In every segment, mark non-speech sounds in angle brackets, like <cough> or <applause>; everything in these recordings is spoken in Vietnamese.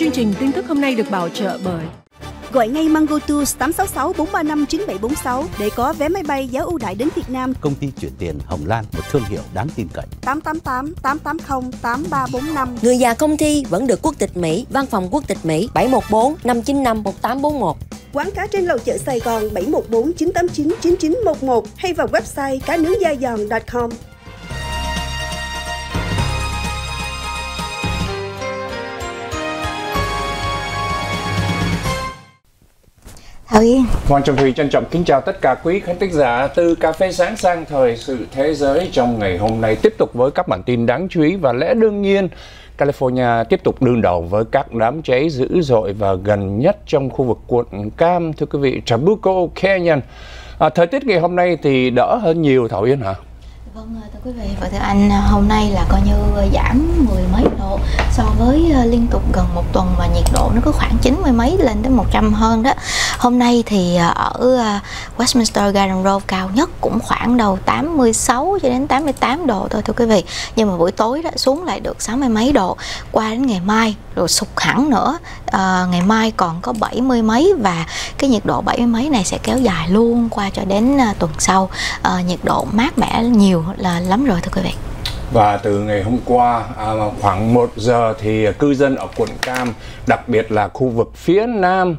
Chương trình tin tức hôm nay được bảo trợ bởi Gọi ngay Mango Tours 866 435 9746 để có vé máy bay giá ưu đãi đến Việt Nam. Công ty chuyển tiền Hồng Lan, một thương hiệu đáng tin cậy. 888 880 8345. Người già không thi vẫn được quốc tịch Mỹ, văn phòng quốc tịch Mỹ 714 595 1841. Quán cá trên lầu chợ Sài Gòn 714 989 9911 hay vào website cá nướng da giòn.com. Thảo Yên. Hoàng Trọng Thùy trân trọng kính chào tất cả quý khán thính giả từ Cà phê Sáng sang Thời sự Thế giới. Trong ngày hôm nay tiếp tục với các bản tin đáng chú ý và lẽ đương nhiên California tiếp tục đương đầu với các đám cháy dữ dội và gần nhất trong khu vực quận Cam. Thưa quý vị Trabuco Canyon à, thời tiết ngày hôm nay thì đỡ hơn nhiều Thảo Yên hả? Vâng ờ, thưa quý vị và thưa anh ờ, hôm nay là coi như ờ, giảm mười mấy độ so với liên tục gần một tuần mà nhiệt độ nó có khoảng chín mươi mấy lên đến 100 hơn đó. Hôm nay thì ở Westminster Garden Road cao nhất cũng khoảng đầu 86 cho đến 88 độ thôi thưa quý vị. Nhưng mà buổi tối đó xuống lại được sáu mươi mấy độ. Qua đến ngày mai rồi sụt hẳn nữa. À, ngày mai còn có bảy mươi mấy và cái nhiệt độ bảy mươi mấy này sẽ kéo dài luôn qua cho đến tuần sau. À, nhiệt độ mát mẻ nhiều là lắm rồi thưa quý vị. Và từ ngày hôm qua à, khoảng 1 giờ thì cư dân ở quận Cam, đặc biệt là khu vực phía Nam,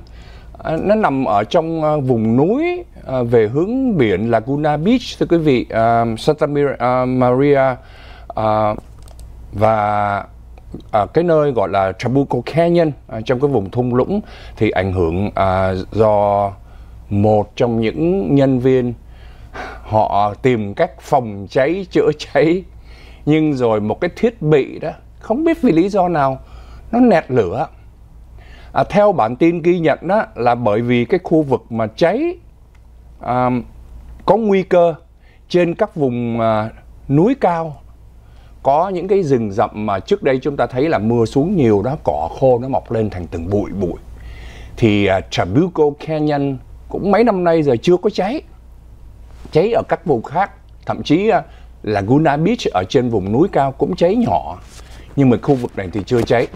à, nó nằm ở trong à, vùng núi à, về hướng biển Laguna Beach thưa quý vị, à, Santa à, Maria à, và ở cái nơi gọi là Trabuco Canyon à, trong cái vùng thung lũng thì ảnh hưởng à, do một trong những nhân viên họ tìm cách phòng cháy chữa cháy. Nhưng rồi một cái thiết bị đó không biết vì lý do nào nó nẹt lửa. À, theo bản tin ghi nhận đó là bởi vì cái khu vực mà cháy à, có nguy cơ trên các vùng à, núi cao. Có những cái rừng rậm mà trước đây chúng ta thấy là mưa xuống nhiều đó cỏ khô nó mọc lên thành từng bụi bụi. Thì à, uh, Trabuco Canyon cũng mấy năm nay giờ chưa có cháy cháy ở các vùng khác. Thậm chí ờ, là Guna Beach ở trên vùng núi cao cũng cháy nhỏ. Nhưng mà khu vực này thì chưa cháy.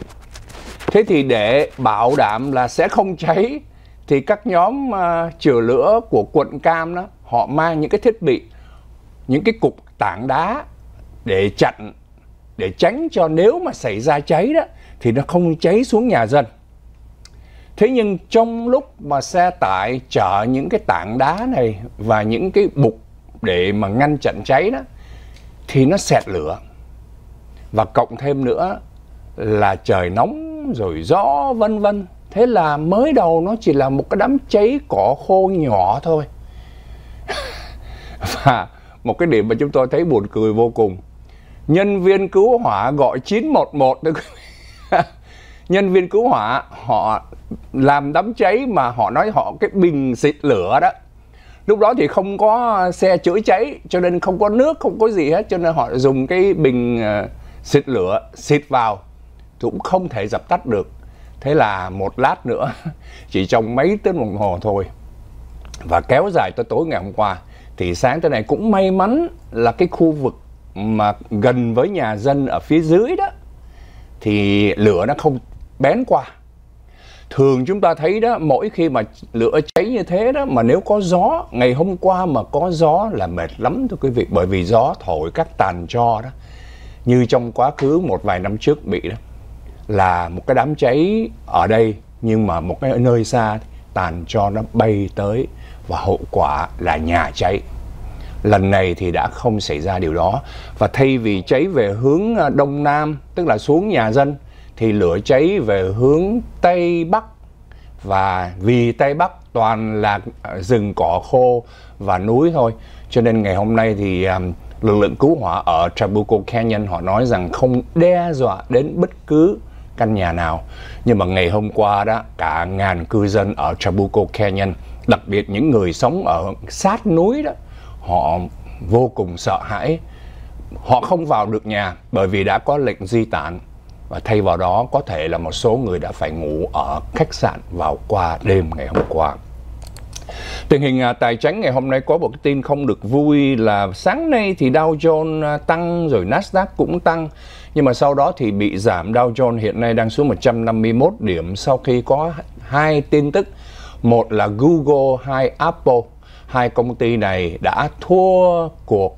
Thế thì để bảo đảm là sẽ không cháy thì các nhóm ờ, uh, chữa lửa của quận Cam đó họ mang những cái thiết bị những cái cục tảng đá để chặn để tránh cho nếu mà xảy ra cháy đó thì nó không cháy xuống nhà dân. Thế nhưng trong lúc mà xe tải chở những cái tảng đá này và những cái bục để mà ngăn chặn cháy đó, thì nó xẹt lửa. Và cộng thêm nữa là trời nóng rồi gió, vân vân. Thế là mới đầu nó chỉ là một cái đám cháy cỏ khô nhỏ thôi. <laughs> và một cái điểm mà chúng tôi thấy buồn cười vô cùng nhân viên cứu hỏa gọi 911 được <laughs> nhân viên cứu hỏa, họ làm đám cháy mà họ nói họ, cái bình xịt lửa đó. Lúc đó thì không có xe chữa cháy, cho nên không có nước, không có gì hết, cho nên họ dùng cái bình ờ, xịt lửa xịt vào, cũng không thể dập tắt được. Thế là một lát nữa, <laughs> chỉ trong mấy tiếng đồng hồ thôi, và kéo dài tới tối ngày hôm qua, thì sáng tới này cũng may mắn là cái khu vực mà gần với nhà dân ở phía dưới đó, thì lửa nó không bén qua. Thường chúng ta thấy đó, mỗi khi mà lửa cháy như thế đó, mà nếu có gió, ngày hôm qua mà có gió là mệt lắm thưa quý vị, bởi vì gió thổi các tàn tro đó. Như trong quá khứ một vài năm trước bị đó, là một cái đám cháy ở đây, nhưng mà một cái nơi xa tàn cho nó bay tới và hậu quả là nhà cháy. Lần này thì đã không xảy ra điều đó. Và thay vì cháy về hướng à, đông nam, tức là xuống nhà dân thì lửa cháy về hướng tây bắc. Và vì tây bắc toàn là à, rừng cỏ khô và núi thôi. Cho nên ngày hôm nay thì um, lực lượng cứu hỏa ở Trabuco Canyon họ nói rằng không đe dọa đến bất cứ căn nhà nào. Nhưng mà ngày hôm qua đó cả ngàn cư dân ở Trabuco Canyon đặc biệt những người sống ở sát núi đó họ vô cùng sợ hãi. Họ không vào được nhà bởi vì đã có lệnh di tản và thay vào đó, có thể là một số người đã phải ngủ ở khách sạn vào qua đêm ngày hôm qua. Tình hình à, tài chính ngày hôm nay có một cái tin không được vui là sáng nay thì Dow Jones à, tăng, rồi Nasdaq cũng tăng. Nhưng mà sau đó thì bị giảm. Dow Jones hiện nay đang xuống 151 điểm sau khi có hai tin tức. Một là Google, hai Apple. Hai công ty này đã thua cuộc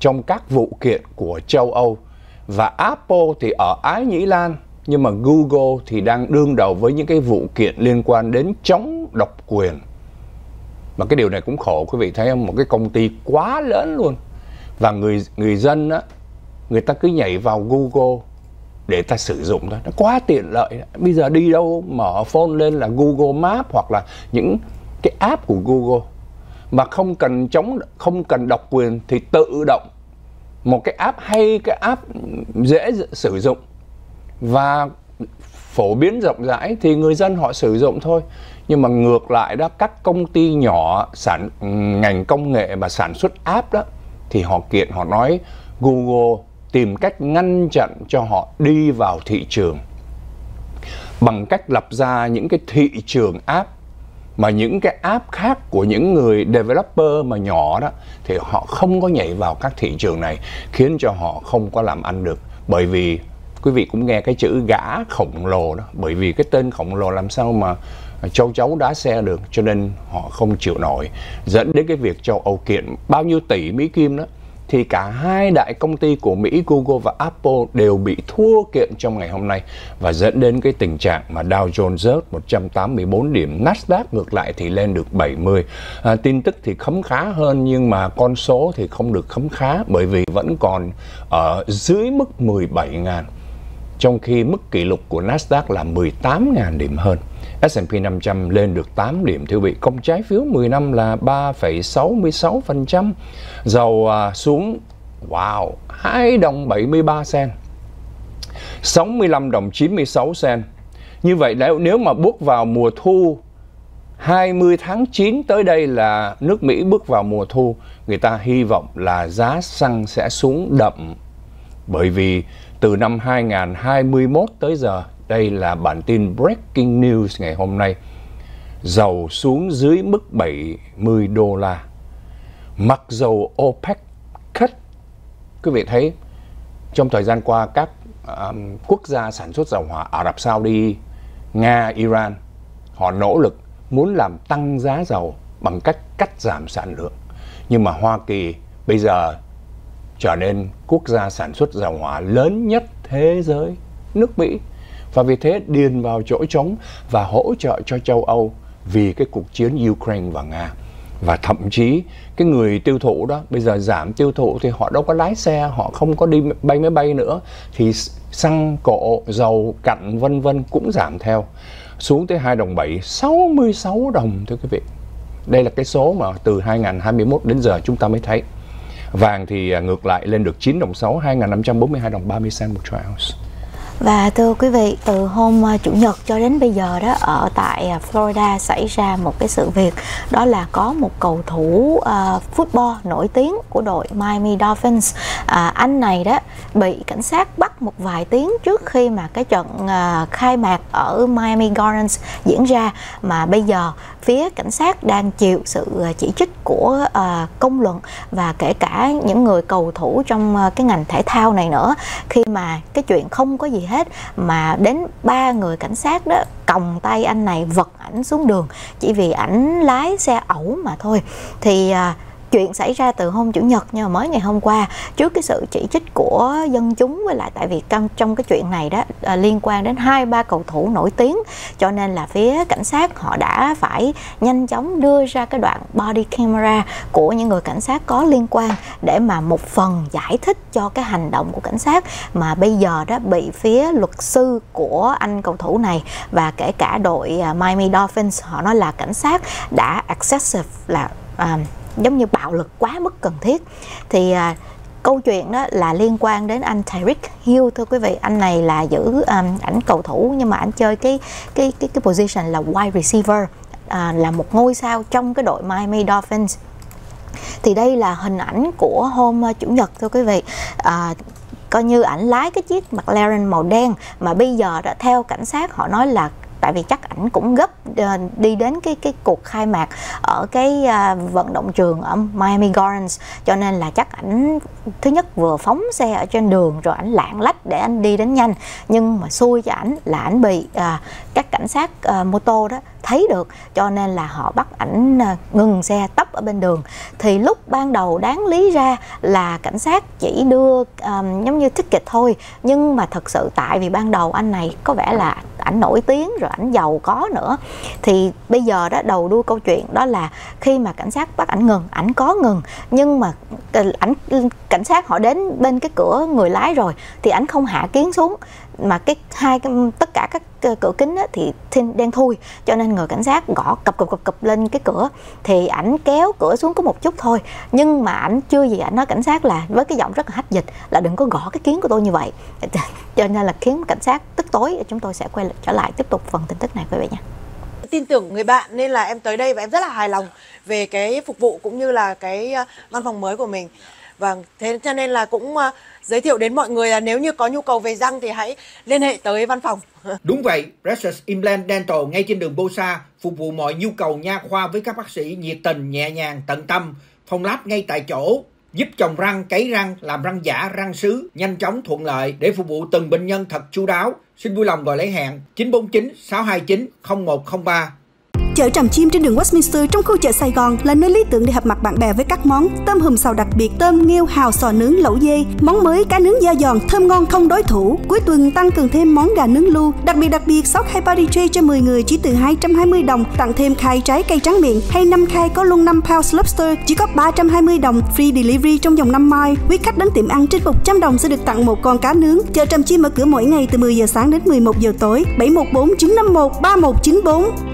trong các vụ kiện của châu Âu và Apple thì ở Ái Nhĩ Lan, nhưng mà Google thì đang đương đầu với những cái vụ kiện liên quan đến chống độc quyền. Mà cái điều này cũng khổ, quý vị thấy không? Một cái công ty quá lớn luôn. Và người người dân á, người ta cứ nhảy vào Google để ta sử dụng thôi. Nó quá tiện lợi. Bây giờ đi đâu mở phone lên là Google Maps hoặc là những cái app của Google. Mà không cần chống, không cần độc quyền thì tự động một cái app hay, cái app dễ sử dụng và phổ biến rộng rãi thì người dân họ sử dụng thôi. Nhưng mà ngược lại đó, các công ty nhỏ sản, ngành công nghệ mà sản xuất app đó, thì họ kiện, họ nói Google tìm cách ngăn chặn cho họ đi vào thị trường. Bằng cách lập ra những cái thị trường app mà những cái app khác của những người developer mà nhỏ đó, thì họ không có nhảy vào các thị trường này, khiến cho họ không có làm ăn được. Bởi vì, quý vị cũng nghe cái chữ gã khổng lồ đó, bởi vì cái tên khổng lồ làm sao mà châu chấu đá xe được, cho nên họ không chịu nổi. Dẫn đến cái việc châu Âu kiện bao nhiêu tỷ Mỹ Kim đó thì cả hai đại công ty của Mỹ Google và Apple đều bị thua kiện trong ngày hôm nay và dẫn đến cái tình trạng mà Dow Jones rớt 184 điểm, Nasdaq ngược lại thì lên được 70. À, tin tức thì khấm khá hơn nhưng mà con số thì không được khấm khá bởi vì vẫn còn ở dưới mức 17.000 trong khi mức kỷ lục của Nasdaq là 18.000 điểm hơn. S&P 500 lên được 8 điểm thưa vị. Công trái phiếu 10 năm là 3,66%. Dầu à, xuống wow, 2 đồng 73 sen. 65 đồng 96 sen. Như vậy nếu mà bước vào mùa thu 20 tháng 9 tới đây là nước Mỹ bước vào mùa thu, người ta hy vọng là giá xăng sẽ xuống đậm bởi vì từ năm 2021 tới giờ đây là bản tin breaking news ngày hôm nay. Dầu xuống dưới mức 70 đô la. Mặc dầu OPEC cắt, quý vị thấy trong thời gian qua các um, quốc gia sản xuất dầu hỏa Ả Rập Saudi, Nga, Iran họ nỗ lực muốn làm tăng giá dầu bằng cách cắt giảm sản lượng. Nhưng mà Hoa Kỳ bây giờ trở nên quốc gia sản xuất dầu hỏa lớn nhất thế giới, nước Mỹ và vì thế điền vào chỗ trống và hỗ trợ cho châu Âu vì cái cuộc chiến Ukraine và Nga. Và thậm chí cái người tiêu thụ đó, bây giờ giảm tiêu thụ thì họ đâu có lái xe, họ không có đi bay máy bay nữa, thì xăng, cộ, dầu, cặn, vân vân cũng giảm theo. Xuống tới 2 đồng 7 66 đồng, thưa quý vị. Đây là cái số mà từ 2021 đến giờ chúng ta mới thấy. Vàng thì à, ngược lại lên được 9 đồng 6 2542 đồng 30 cent một ounce và thưa quý vị, từ hôm à, Chủ nhật cho đến bây giờ đó ở tại à, Florida xảy ra một cái sự việc đó là có một cầu thủ uh, football nổi tiếng của đội Miami Dolphins. Uh, anh này đó bị cảnh sát bắt một vài tiếng trước khi mà cái trận uh, khai mạc ở Miami Gardens diễn ra mà bây giờ phía cảnh sát đang chịu sự chỉ trích của uh, công luận và kể cả những người cầu thủ trong uh, cái ngành thể thao này nữa khi mà cái chuyện không có gì hết mà đến ba người cảnh sát đó còng tay anh này vật ảnh xuống đường. Chỉ vì ảnh lái xe ẩu mà thôi. Thì à, chuyện xảy ra từ hôm chủ nhật nhưng mà mới ngày hôm qua trước cái sự chỉ trích của dân chúng với lại tại vì trong cái chuyện này đó à, liên quan đến hai ba cầu thủ nổi tiếng. Cho nên là phía cảnh sát họ đã phải nhanh chóng đưa ra cái đoạn body camera của những người cảnh sát có liên quan để mà một phần giải thích cho cái hành động của cảnh sát mà bây giờ đó bị phía luật sư của anh cầu thủ này và kể cả đội à, Miami Dolphins họ nói là cảnh sát đã excessive là um, giống như bạo lực quá mức cần thiết. Thì à, câu chuyện đó là liên quan đến anh Tyreek Hill. Thưa quý vị anh này là giữ um, ảnh cầu thủ nhưng mà anh chơi cái cái cái cái position là wide receiver à, là một ngôi sao trong cái đội Miami Dolphins. Thì đây là hình ảnh của hôm uh, chủ nhật thưa quý vị. À, coi như ảnh lái cái chiếc McLaren màu đen mà bây giờ đã theo cảnh sát họ nói là tại vì chắc ảnh cũng gấp ờ, đi đến cái cái cuộc khai mạc ở cái à, vận động trường ở Miami Gardens. Cho nên là chắc ảnh, thứ nhất vừa phóng xe ở trên đường rồi ảnh lạng lách để anh đi đến nhanh. Nhưng mà xui cho ảnh là ảnh bị à, các cảnh sát ờ, mô tô đó thấy được cho nên là họ bắt ảnh à, ngừng xe tấp ở bên đường. Thì lúc ban đầu đáng lý ra là cảnh sát chỉ đưa um, giống như ticket thôi nhưng mà thật sự tại vì ban đầu anh này có vẻ là ảnh nổi tiếng rồi ảnh giàu có nữa. Thì bây giờ đó đầu đuôi câu chuyện đó là khi mà cảnh sát bắt ảnh ngừng ảnh có ngừng nhưng mà ờ, ảnh cảnh sát họ đến bên cái cửa người lái rồi thì ảnh không hạ kiến xuống mà cái hai cái, tất cả các cửa kính á, thì đen thui cho nên người cảnh sát gõ cập cập cập cập lên cái cửa thì ảnh kéo cửa xuống có một chút thôi. Nhưng mà ảnh chưa gì ảnh nói cảnh sát là với cái giọng rất là hách dịch là đừng có gõ cái kiến của tôi như vậy. <laughs> Cho nên là khiến cảnh sát tức tối chúng tôi sẽ quay trở lại tiếp tục phần tin tức này quý vị nha. Tin tưởng người bạn nên là em tới đây và em rất là hài lòng về cái phục vụ cũng như là cái ờ, văn phòng mới của mình. Và thế cho nên là cũng uh, giới thiệu đến mọi người là nếu như có nhu cầu về răng thì hãy liên hệ tới văn phòng. <laughs> Đúng vậy Precious Implant Dental ngay trên đường Bosa phục vụ mọi nhu cầu nha khoa với các bác sĩ nhiệt tình nhẹ nhàng tận tâm. Phòng lab ngay tại chỗ giúp trồng răng, cấy răng, làm răng giả, răng sứ, nhanh chóng thuận lợi để phục vụ từng bệnh nhân thật chu đáo. Xin vui lòng gọi lấy hẹn 949 629 0103 Chợ Tràm Chim trên đường Westminster trong khu chợ Sài Gòn là nơi lý tưởng để hợp mặt bạn bè với các món tôm hùm xào đặc biệt, tôm nghêu hào sò nướng lẩu dê, món mới cá nướng da giòn thơm ngon không đối thủ. Cuối tuần tăng cường thêm món gà nướng lu, đặc biệt đặc biệt 6 hay party tray cho 10 người chỉ từ 220 đồng, tặng thêm khai trái cây trắng miệng hay 5 khai có luôn 5 pounds lobster chỉ có 320 đồng, free delivery trong vòng 5 mai. Quý khách đến tiệm ăn trên 100 đồng sẽ được tặng một con cá nướng. Chợ Tràm Chim mở cửa mỗi ngày từ 10 giờ sáng đến 11 giờ tối. 714 951 3194